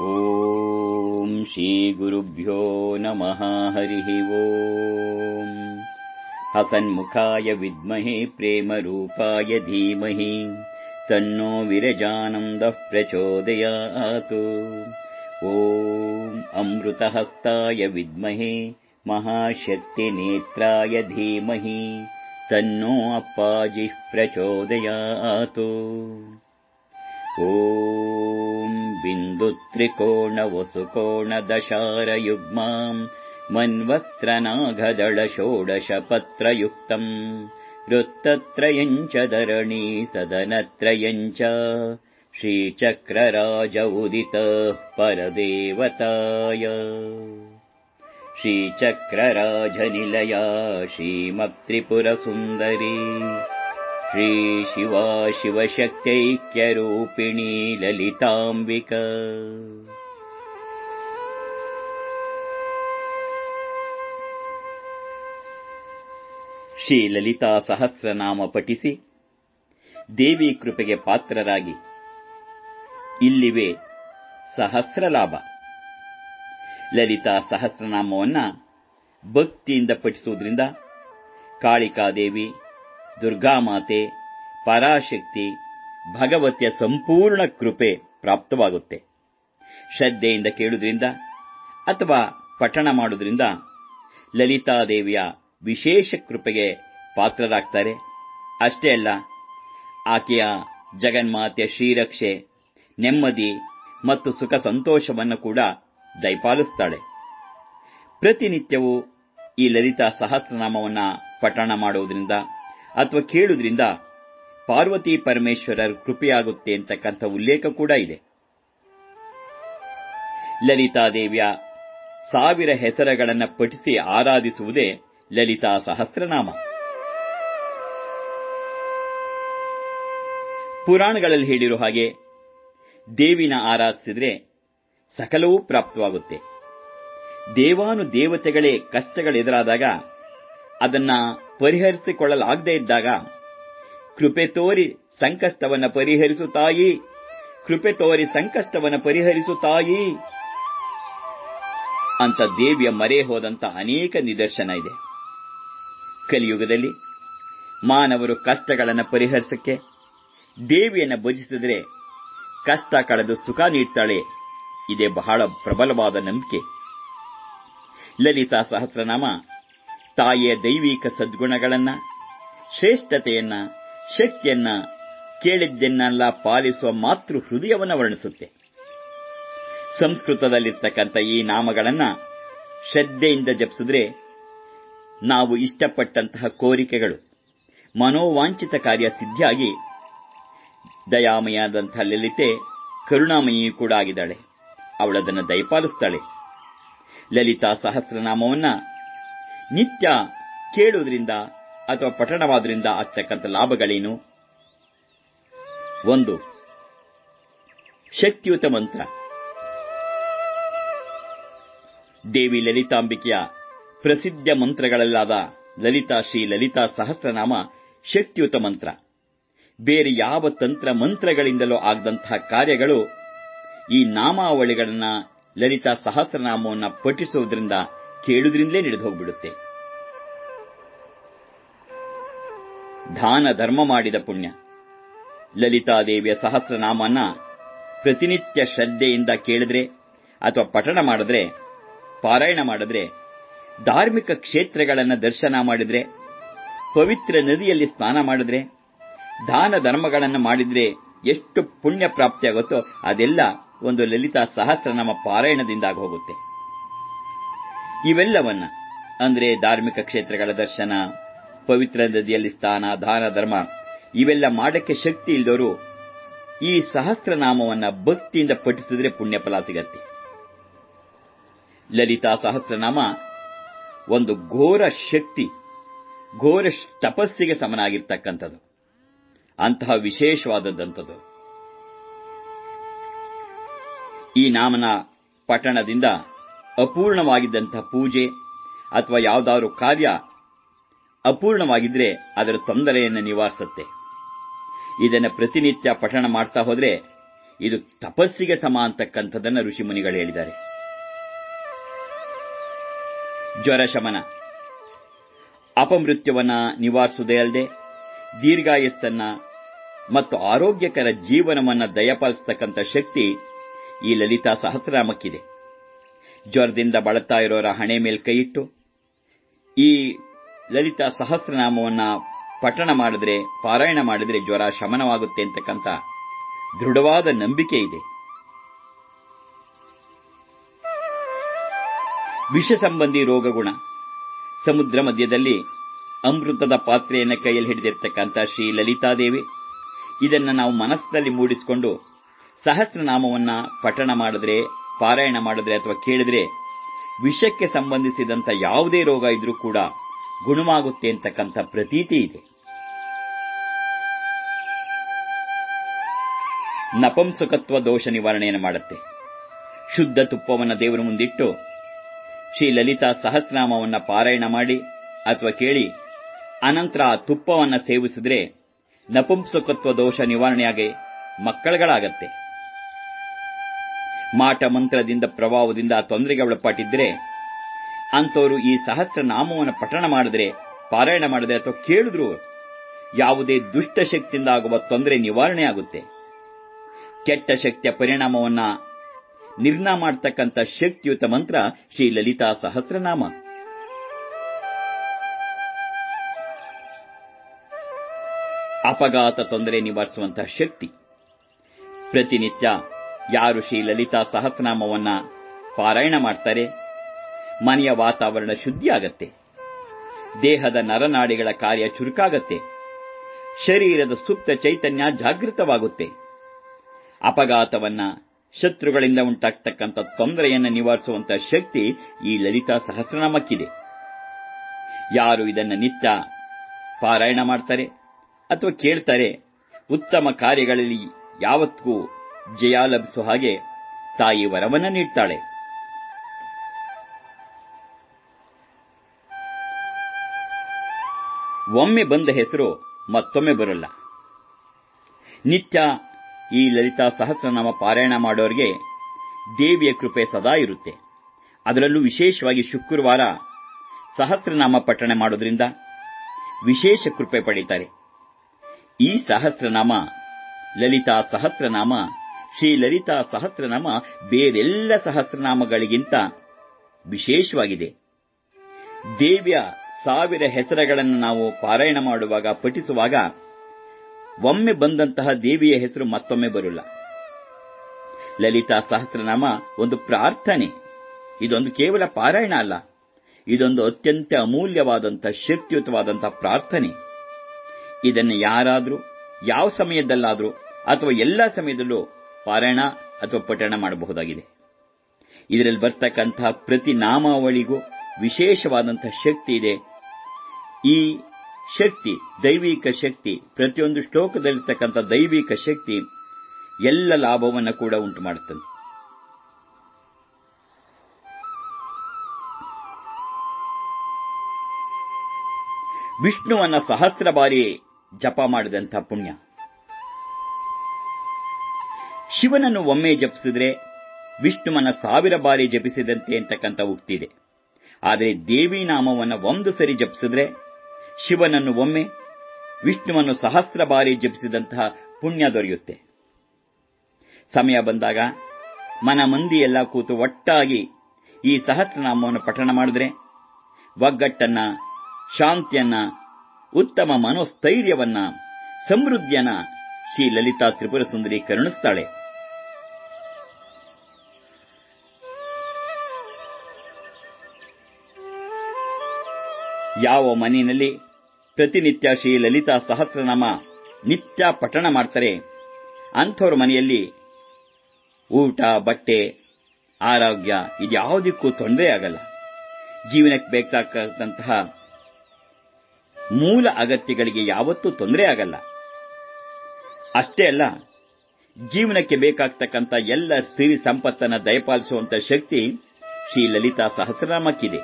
ॐ श्रीगुरुभ्यो नमः हरिः ओम्। हसन्मुखाय विद्महे प्रेमरूपाय धीमहि। तन्नो विरजानन्दः प्रचोदयातु। ॐ अमृतहस्ताय विद्महे महाशक्तिनेत्राय धीमहि। तन्नो अप्पाजिः प्रचोदयातु। ॐ बिन्दुत्रिकोणवसुकोणदशारयुग्माम् मन्वस्त्रनाघदळषोडशपत्रयुक्तम् वृत्तत्रयम् च धरणी सदनत्रयम् च श्रीचक्रराज उदितः परदेवताय। श्रीचक्रराजनिलया श्रीमत्त्रिपुरसुन्दरी श्रीशिवा शिवशक्त्यैक्यरूपिणी ललिताम्बिक ಶ್ರೀ ಲಲಿತಾ ಸಹಸ್ರನಾಮ ಪಠಿಸಿ ದೇವಿ ಕೃಪೆಗೆ ಪಾತ್ರರಾಗಿ ಇಲ್ಲಿವೆ ಸಹಸ್ರ ಲಾಭ ಲಲಿತಾ ಸಹಸ್ರನಾಮವನ್ನ ಭಕ್ತಿಯಿಂದ ಪಠಿಸುವುದರಿಂದ ಕಾಳಿಕಾದೇವಿ ದುರ್ಗಾಮಾತೆ ಪರಾಶಕ್ತಿ, ಭಗವತಿಯ ಸಂಪೂರ್ಣ ಕೃಪೆ ಪ್ರಾಪ್ತವಾಗುತ್ತೆ. ಶ್ರದ್ಧೆಯಿಂದ ಕೇಳುವುದರಿಂದ ಅಥವಾ ಪಠಣ ಮಾಡುವುದರಿಂದ ಲಲಿತಾದೇವಿಯ ವಿಶೇಷ ಕೃಪೆಗೆ ಪಾತ್ರರಾಗ್ತಾರೆ. ಅಷ್ಟೇ ಅಲ್ಲ, ಆಕೆಯ ಜಗನ್ಮಾತೆಯ ಶ್ರೀರಕ್ಷೆ, ನೆಮ್ಮದಿ ಮತ್ತು ಸುಖ ಸಂತೋಷವನ್ನು ಕೂಡ ದಯಪಾಲಿಸ್ತಾಳೆ. ಪ್ರತಿನಿತ್ಯವೂ ಈ ಲಲಿತಾ ಸಹಸ್ರನಾಮವನ್ನು ಪಠಣ ಮಾಡುವುದರಿಂದ ಅಥವಾ ಕೇಳುವುದರಿಂದ ಪಾರ್ವತಿ ಪರಮೇಶ್ವರರ ಕೃಪೆಯಾಗುತ್ತೆ ಅಂತಕ್ಕಂಥ ಉಲ್ಲೇಖ ಕೂಡ ಇದೆ. ಲಲಿತಾದೇವಿಯ ಸಾವಿರ ಹೆಸರುಗಳನ್ನು ಪಠಿಸಿ ಆರಾಧಿಸುವುದೇ ಲಲಿತಾ ಸಹಸ್ರನಾಮ. ಪುರಾಣಗಳಲ್ಲಿ ಹೇಳಿರೋ ಹಾಗೆ ದೇವಿನ ಆರಾಧಿಸಿದ್ರೆ ಸಕಲವೂ ಪ್ರಾಪ್ತವಾಗುತ್ತೆ. ದೇವಾನು ದೇವತೆಗಳೇ ಕಷ್ಟಗಳೆದುರಾದಾಗ ಅದನ್ನ ಪರಿಹರಿಸಿಕೊಳ್ಳಲಾಗದೇ ಇದ್ದಾಗ ಕೃಪೆ ತೋರಿ ಸಂಕಷ್ಟವನ್ನು ಪರಿಹರಿಸು ತಾಯಿ, ಕೃಪೆ ತೋರಿ ಸಂಕಷ್ಟವನ್ನು ಪರಿಹರಿಸು ತಾಯಿ ಅಂತ ದೇವಿಯ ಮರೆ ಹೋದಂತ ಅನೇಕ ನಿದರ್ಶನ ಇದೆ. ಕಲಿಯುಗದಲ್ಲಿ ಮಾನವರು ಕಷ್ಟಗಳನ್ನು ಪರಿಹರಿಸಕ್ಕೆ ದೇವಿಯನ್ನು ಭಜಿಸಿದರೆ ಕಷ್ಟ ಕಳೆದು ಸುಖ ನೀಡ್ತಾಳೆ, ಇದೇ ಬಹಳ ಪ್ರಬಲವಾದ ನಂಬಿಕೆ. ಲಲಿತಾ ಸಹಸ್ರನಾಮ ತಾಯಿಯ ದೈವಿಕ ಸದ್ಗುಣಗಳನ್ನ, ಶ್ರೇಷ್ಠತೆಯನ್ನ, ಶಕ್ತಿಯನ್ನ, ಕೇಳಿದ್ದನ್ನೆಲ್ಲ ಪಾಲಿಸುವ ಮಾತೃ ಹೃದಯವನ್ನು ವರ್ಣಿಸುತ್ತೆ. ಸಂಸ್ಕೃತದಲ್ಲಿರ್ತಕ್ಕಂಥ ಈ ನಾಮಗಳನ್ನ ಶ್ರದ್ಧೆಯಿಂದ ಜಪಿಸಿದ್ರೆ ನಾವು ಇಷ್ಟಪಟ್ಟಂತಹ ಕೋರಿಕೆಗಳು, ಮನೋವಾಂಛಿತ ಕಾರ್ಯ ಸಿದ್ಧಿಯಾಗಿ ದಯಾಮಯಾದಂಥ ಲಲಿತೆ ಕರುಣಾಮಯಿಯೂ ಕೂಡ ಆಗಿದ್ದಾಳೆ. ಅವಳದನ್ನು ದಯಪಾಲಿಸ್ತಾಳೆ. ಲಲಿತಾ ಸಹಸ್ರನಾಮವನ್ನ ನಿತ್ಯ ಕೇಳುವುದರಿಂದ ಅಥವಾ ಪಠಣವಾದ್ರಿಂದ ಆಗ್ತಕ್ಕಂಥ ಲಾಭಗಳೇನು? ಒಂದು, ಶಕ್ತಿಯುತ ಮಂತ್ರ. ದೇವಿ ಲಲಿತಾಂಬಿಕೆಯ ಪ್ರಸಿದ್ಧ ಮಂತ್ರಗಳಲ್ಲಾದ ಲಲಿತಾ ಶ್ರೀ ಲಲಿತಾ ಸಹಸ್ರನಾಮ ಶಕ್ತಿಯುತ ಮಂತ್ರ. ಬೇರೆ ಯಾವ ತಂತ್ರ ಮಂತ್ರಗಳಿಂದಲೂ ಆಗದಂತಹ ಕಾರ್ಯಗಳು ಈ ನಾಮಾವಳಿಗಳನ್ನ ಲಲಿತಾ ಸಹಸ್ರನಾಮವನ್ನು ಪಠಿಸುವುದರಿಂದ ಕೇಳುವುದರಿಂದಲೇ ನಡೆದು ಹೋಗ್ಬಿಡುತ್ತೆ ದಾನ ಧರ್ಮ ಮಾಡಿದ ಪುಣ್ಯ. ಲಲಿತಾದೇವಿಯ ಸಹಸ್ರನಾಮನ್ನ ಪ್ರತಿನಿತ್ಯ ಶ್ರದ್ಧೆಯಿಂದ ಕೇಳಿದ್ರೆ ಅಥವಾ ಪಠಣ ಮಾಡಿದ್ರೆ, ಪಾರಾಯಣ ಮಾಡಿದ್ರೆ, ಧಾರ್ಮಿಕ ಕ್ಷೇತ್ರಗಳನ್ನು ದರ್ಶನ ಮಾಡಿದ್ರೆ, ಪವಿತ್ರ ನದಿಯಲ್ಲಿ ಸ್ನಾನ ಮಾಡಿದ್ರೆ, ದಾನ ಧರ್ಮಗಳನ್ನು ಮಾಡಿದ್ರೆ ಎಷ್ಟು ಪುಣ್ಯ ಪ್ರಾಪ್ತಿಯಾಗುತ್ತೋ ಅದೆಲ್ಲ ಒಂದು ಲಲಿತಾ ಸಹಸ್ರನಾಮ ಪಾರಾಯಣದಿಂದಾಗಿ ಹೋಗುತ್ತೆ. ಇವೆಲ್ಲವನ್ನ, ಅಂದ್ರೆ ಧಾರ್ಮಿಕ ಕ್ಷೇತ್ರಗಳ ದರ್ಶನ, ಪವಿತ್ರ ನದಿಯಲ್ಲಿ ಸ್ನಾನ, ದಾನ, ಧರ್ಮ, ಇವೆಲ್ಲ ಮಾಡಕ್ಕೆ ಶಕ್ತಿ ಇಲ್ಲದವರು ಈ ಸಹಸ್ರನಾಮವನ್ನ ಭಕ್ತಿಯಿಂದ ಪಠಿಸಿದ್ರೆ ಪುಣ್ಯಫಲ ಸಿಗತ್ತೆ. ಲಲಿತಾ ಸಹಸ್ರನಾಮ ಒಂದು ಘೋರ ಶಕ್ತಿ, ಘೋರ ತಪಸ್ಸಿಗೆ ಸಮನಾಗಿರ್ತಕ್ಕಂಥದ್ದು. ಅಂತಹ ವಿಶೇಷವಾದದ್ದಂಥದ್ದು. ಈ ನಾಮನ ಪಠಣದಿಂದ ಅಪೂರ್ಣವಾಗಿದ್ದಂತಹ ಪೂಜೆ ಅಥವಾ ಯಾವುದಾದ್ರು ಕಾರ್ಯ ಅಪೂರ್ಣವಾಗಿದ್ರೆ ಅದರ ತೊಂದರೆಯನ್ನು ನಿವಾರಿಸುತ್ತೆ. ಇದನ್ನು ಪ್ರತಿನಿತ್ಯ ಪಠಣ ಮಾಡ್ತಾ ಹೋದ್ರೆ ಇದು ತಪಸ್ಸಿಗೆ ಸಮ ಅಂತಕ್ಕಂಥದ್ದನ್ನ ಋಷಿಮುನಿಗಳು ಹೇಳಿದ್ದಾರೆ. ಜ್ವರ ಶಮನ. ಅಪಮೃತ್ಯವನ್ನ ನಿವಾರಿಸುವುದೇ ಅಲ್ಲದೆ ದೀರ್ಘಾಯಸ್ಸನ್ನ ಮತ್ತು ಆರೋಗ್ಯಕರ ಜೀವನವನ್ನ ದಯಪಾಲಿಸತಕ್ಕಂಥ ಶಕ್ತಿ ಈ ಲಲಿತಾ ಸಹಸ್ರನಾಮಕ್ಕಿದೆ ಜ್ವರದಿಂದ ಬಳಲ್ತಾ ಇರೋರ ಹಣೆ ಮೇಲೆ ಕೈಯಿಟ್ಟು, ಈ ಲಲಿತಾ ಸಹಸ್ರನಾಮವನ್ನ ಪಠಣ ಮಾಡಿದ್ರೆ, ಪಾರಾಯಣ ಮಾಡಿದ್ರೆ ಜ್ವರ ಶಮನವಾಗುತ್ತೆ ಅಂತಕ್ಕಂಥ ದೃಢವಾದ ನಂಬಿಕೆ ಇದೆ. ವಿಷ ಸಂಬಂಧಿ ರೋಗಗುಣ. ಸಮುದ್ರ ಮಧ್ಯದಲ್ಲಿ ಅಮೃತದ ಪಾತ್ರೆಯನ್ನು ಕೈಯಲ್ಲಿ ಹಿಡಿದಿರ್ತಕ್ಕಂಥ ಶ್ರೀ ಲಲಿತಾದೇವಿ, ಇದನ್ನು ನಾವು ಮನಸ್ಸಿನಲ್ಲಿ ಮೂಡಿಸಿಕೊಂಡು ಸಹಸ್ರನಾಮವನ್ನ ಪಠಣ ಮಾಡಿದ್ರೆ ಪಾರಾಯಣ ಮಾಡಿದ್ರೆ ಅಥವಾ ಕೇಳಿದ್ರೆ ವಿಷಕ್ಕೆ ಸಂಬಂಧಿಸಿದಂಥ ಯಾವುದೇ ರೋಗ ಇದ್ರೂ ಕೂಡ ಗುಣವಾಗುತ್ತೆ ಅಂತಕ್ಕಂಥ ಪ್ರತೀತಿ ಇದೆ. ನಪಂಸಕತ್ವ ದೋಷ ನಿವಾರಣೆಯನ್ನು ಮಾಡುತ್ತೆ. ಶುದ್ಧ ತುಪ್ಪವನ್ನು ದೇವರ ಮುಂದಿಟ್ಟು ಶ್ರೀ ಲಲಿತಾ ಸಹಸ್ರನಾಮವನ್ನ ಪಾರಾಯಣ ಮಾಡಿ ಅಥವಾ ಕೇಳಿ ಅನಂತರ ಆ ತುಪ್ಪವನ್ನು ಸೇವಿಸಿದ್ರೆ ನಪುಂಸಕತ್ವ ದೋಷ ನಿವಾರಣೆಯಾಗಿ ಮಕ್ಕಳುಗಳಾಗತ್ತೆ. ಮಾಟ ಮಂತ್ರದಿಂದ ಪ್ರಭಾವದಿಂದ ತೊಂದರೆಗೆ ಒಳಪಟ್ಟಿದ್ರೆ ಅಂತವರು ಈ ಸಹಸ್ರ ನಾಮವನ್ನು ಪಠಣ ಮಾಡಿದ್ರೆ, ಪಾರಾಯಣ ಮಾಡಿದ್ರೆ ಅಥವಾ ಕೇಳಿದ್ರು, ಯಾವುದೇ ದುಷ್ಟ ಶಕ್ತಿಯಿಂದ ಆಗುವ ತೊಂದರೆ ನಿವಾರಣೆ ಆಗುತ್ತೆ. ಕೆಟ್ಟ ಶಕ್ತಿಯ ಪರಿಣಾಮವನ್ನ ನಿರ್ಣಯ ಮಾಡತಕ್ಕಂಥ ಶಕ್ತಿಯುತ ಮಂತ್ರ ಶ್ರೀ ಲಲಿತಾ ಸಹಸ್ರನಾಮ. ಅಪಘಾತ ತೊಂದರೆ ನಿವಾರಿಸುವಂತಹ ಶಕ್ತಿ. ಪ್ರತಿನಿತ್ಯ ಯಾರು ಶ್ರೀ ಲಲಿತಾ ಸಹಸ್ರನಾಮವನ್ನ ಪಾರಾಯಣ ಮಾಡ್ತಾರೆ, ಮನೆಯ ವಾತಾವರಣ ಶುದ್ಧಿಯಾಗತ್ತೆ, ದೇಹದ ನರನಾಡಿಗಳ ಕಾರ್ಯ ಚುರುಕಾಗತ್ತೆ, ಶರೀರದ ಸುಪ್ತ ಚೈತನ್ಯ ಜಾಗೃತವಾಗುತ್ತೆ. ಅಪಘಾತವನ್ನ ಶತ್ರುಗಳಿಂದ ಉಂಟಾಗ್ತಕ್ಕಂಥ ತೊಂದರೆಯನ್ನು ನಿವಾರಿಸುವಂತಹ ಶಕ್ತಿ ಈ ಲಲಿತಾ ಸಹಸ್ರನಾಮಕ್ಕಿದೆ. ಯಾರು ಇದನ್ನ ನಿತ್ಯ ಪಾರಾಯಣ ಮಾಡ್ತಾರೆ ಅಥವಾ ಕೇಳ್ತಾರೆ, ಉತ್ತಮ ಕಾರ್ಯಗಳಲ್ಲಿ ಯಾವತ್ತಿಗೂ ಜಯ ಲಭಿಸುವ ಹಾಗೆ ತಾಯಿ ವರವನ್ನ ನೀಡ್ತಾಳೆ. ಒಮ್ಮೆ ಬಂದ ಹೆಸರು ಮತ್ತೊಮ್ಮೆ ಬರಲ್ಲ. ನಿತ್ಯ ಈ ಲಲಿತಾ ಸಹಸ್ರನಾಮ ಪಾರಾಯಣ ಮಾಡೋರಿಗೆ ದೇವಿಯ ಕೃಪೆ ಸದಾ ಇರುತ್ತೆ. ಅದರಲ್ಲೂ ವಿಶೇಷವಾಗಿ ಶುಕ್ರವಾರ ಸಹಸ್ರನಾಮ ಪಠಣೆ ಮಾಡೋದ್ರಿಂದ ವಿಶೇಷ ಕೃಪೆ ಪಡೀತಾರೆ. ಈ ಸಹಸ್ರನಾಮ ಲಲಿತಾ ಸಹಸ್ರನಾಮ ಶ್ರೀ ಲಲಿತಾ ಸಹಸ್ರನಾಮ ಬೇರೆಲ್ಲ ಸಹಸ್ರನಾಮಗಳಿಗಿಂತ ವಿಶೇಷವಾಗಿದೆ. ದೇವಿಯ ಸಾವಿರ ಹೆಸರುಗಳನ್ನು ನಾವು ಪಾರಾಯಣ ಮಾಡುವಾಗ, ಪಠಿಸುವಾಗ ಒಮ್ಮೆ ಬಂದಂತಹ ದೇವಿಯ ಹೆಸರು ಮತ್ತೊಮ್ಮೆ ಬರಲ್ಲ. ಲಲಿತಾ ಸಹಸ್ರನಾಮ ಒಂದು ಪ್ರಾರ್ಥನೆ. ಇದೊಂದು ಕೇವಲ ಪಾರಾಯಣ ಅಲ್ಲ. ಇದೊಂದು ಅತ್ಯಂತ ಅಮೂಲ್ಯವಾದಂತಹ ಶಕ್ತಿಯುತವಾದಂತಹ ಪ್ರಾರ್ಥನೆ. ಇದನ್ನು ಯಾರಾದರೂ, ಯಾವ ಸಮಯದಲ್ಲಾದರೂ ಅಥವಾ ಎಲ್ಲ ಸಮಯದಲ್ಲೂ ಪಾರಾಯಣ ಅಥವಾ ಪಠಣ ಮಾಡಬಹುದಾಗಿದೆ. ಇದರಲ್ಲಿ ಬರ್ತಕ್ಕಂತಹ ಪ್ರತಿ ನಾಮಾವಳಿಗೂ ವಿಶೇಷವಾದಂಥ ಶಕ್ತಿ ಇದೆ. ಈ ಶಕ್ತಿ, ದೈವಿಕ ಶಕ್ತಿ, ಪ್ರತಿಯೊಂದು ಶ್ಲೋಕದಲ್ಲಿರ್ತಕ್ಕಂಥ ದೈವಿಕ ಶಕ್ತಿ ಎಲ್ಲ ಲಾಭವನ್ನು ಕೂಡ ಉಂಟು ಮಾಡುತ್ತದೆ. ವಿಷ್ಣುವನ್ನ ಸಹಸ್ರ ಬಾರಿ ಜಪ ಮಾಡಿದಂಥ ಪುಣ್ಯ. ಶಿವನನ್ನು ಒಮ್ಮೆ ಜಪಿಸಿದ್ರೆ ವಿಷ್ಣುವನ ಸಾವಿರ ಬಾರಿ ಜಪಿಸಿದಂತೆ ಅಂತಕ್ಕಂಥ ಉಕ್ತಿದೆ ಆದರೆ ದೇವಿ ನಾಮವನ್ನು ಒಂದು ಸರಿ ಜಪಿಸಿದ್ರೆ ಶಿವನನ್ನು ಒಮ್ಮೆ, ವಿಷ್ಣುವನ್ನು ಸಹಸ್ರ ಬಾರಿ ಜಪಿಸಿದಂತಹ ಪುಣ್ಯ ದೊರೆಯುತ್ತೆ. ಸಮಯ ಬಂದಾಗ ಮನ ಮಂದಿ ಎಲ್ಲ ಕೂತು ಒಟ್ಟಾಗಿ ಈ ಸಹಸ್ರನಾಮವನ್ನು ಪಠಣ ಮಾಡಿದ್ರೆ ಒಗ್ಗಟ್ಟನ್ನ, ಶಾಂತಿಯನ್ನ, ಉತ್ತಮ ಮನೋಸ್ಥೈರ್ಯವನ್ನ, ಸಮೃದ್ಧಿಯನ್ನ ಶ್ರೀ ಲಲಿತಾ ತ್ರಿಪುರ ಸುಂದರಿ ಕರುಣಿಸ್ತಾಳೆ. ಯಾವ ಮನೆಯಲ್ಲಿ ಪ್ರತಿನಿತ್ಯ ಶ್ರೀ ಲಲಿತಾ ಸಹಸ್ರನಾಮ ನಿತ್ಯ ಪಠಣ ಮಾಡ್ತಾರೆ, ಅಂಥವ್ರ ಮನೆಯಲ್ಲಿ ಊಟ, ಬಟ್ಟೆ, ಆರೋಗ್ಯ ಇದ್ಯಾವುದಕ್ಕೂ ತೊಂದರೆ ಆಗಲ್ಲ. ಜೀವನಕ್ಕೆ ಬೇಕಾಗತಕ್ಕಂತಹ ಮೂಲ ಅಗತ್ಯಗಳಿಗೆ ಯಾವತ್ತೂ ತೊಂದರೆ ಆಗಲ್ಲ. ಅಷ್ಟೇ ಅಲ್ಲ, ಜೀವನಕ್ಕೆ ಬೇಕಾಗ್ತಕ್ಕಂಥ ಎಲ್ಲ ಸಿರಿ ಸಂಪತ್ತನ್ನು ದಯಪಾಲಿಸುವಂತ ಶಕ್ತಿ ಶ್ರೀ ಲಲಿತಾ ಸಹಸ್ರನಾಮಕ್ಕಿದೆ.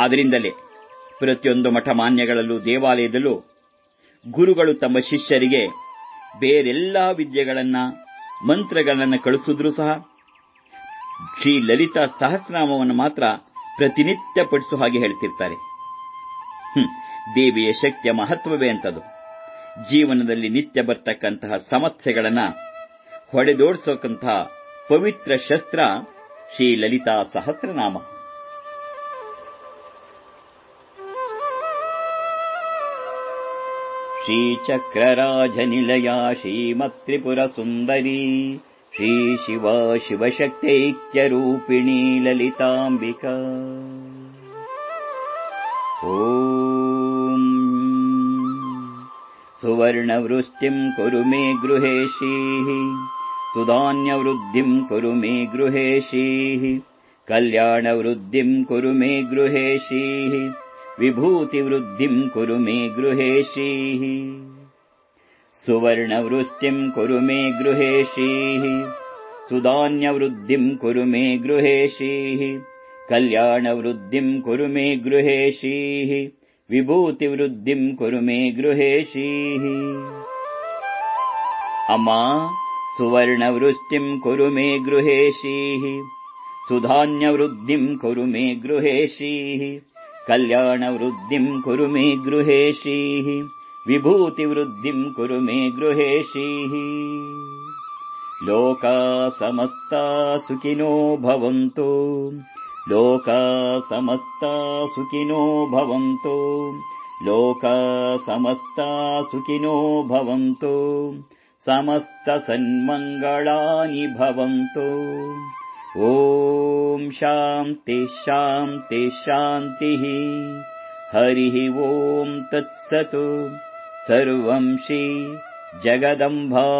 ಅದರಿಂದಲೇ ಪ್ರತಿಯೊಂದು ಮಠಮಾನ್ಯಗಳಲ್ಲೂ ದೇವಾಲಯದಲ್ಲೂ ಗುರುಗಳು ತಮ್ಮ ಶಿಷ್ಯರಿಗೆ ಬೇರೆಲ್ಲಾ ವಿದ್ಯೆಗಳನ್ನ, ಮಂತ್ರಗಳನ್ನು ಕಳಿಸಿದ್ರೂ ಸಹ ಶ್ರೀ ಲಲಿತಾ ಸಹಸ್ರನಾಮವನ್ನು ಮಾತ್ರ ಪ್ರತಿನಿತ್ಯ ಪಠಿಸೋ ಹಾಗೆ ಹೇಳ್ತಿರ್ತಾರೆ. ದೇವಿಯ ಶಕ್ತಿಯ ಮಹತ್ವವೇ ಅಂತದು. ಜೀವನದಲ್ಲಿ ನಿತ್ಯ ಬರ್ತಕ್ಕಂತಹ ಸಮಸ್ಯೆಗಳನ್ನ ಹೊಡೆದೋಡಿಸೋಕಂತಹ ಪವಿತ್ರ ಶಸ್ತ್ರ ಶ್ರೀ ಲಲಿತಾ ಸಹಸ್ರನಾಮ. श्रीचक्रराजनिलया श्रीमत्त्रिपुरसुन्दरी श्रीशिवा शिवशक्त्यैक्यरूपिणी ललिताम्बिका। ॐ सुवर्णवृष्टिम् कुरु मे गृहेशीः सुधान्यवृद्धिम् कुरु मे गृहेशीः कल्याणवृद्धिम् कुरु मे गृहेशीः विभूतिवृद्धिम् कुरु मे गृहेशीः। सुवर्णवृष्टिम् कुरु मे गृहेशीः। सुधान्यवृद्धिम् कुरु मे गृहेशीः। कल्याणवृद्धिम् कुरु मे गृहेशीः। विभूतिवृद्धिम् कुरु मे गृहेशीः। अमा सुवर्णवृष्टिम् कुरु मे गृहेशीः। सुधान्यवृद्धिम् कुरु मे गृहेशीः कल्याणवृद्धिम् कुरु मे गृहेशीः विभूतिवृद्धिम् कुरु मे गृहेशीः लोका समस्ता सुखिनो भवन्तु। लोका समस्ता सुखिनो भवन्तु। लोका समस्ता सुखिनो भवन्तु। समस्तसन्मङ्गलानि भवन्तु ॐ शान्ति शान्ति शान्तिः। हरिः ॐ तत्सतु। सर्वं श्री जगदम्बार्पणमस्तु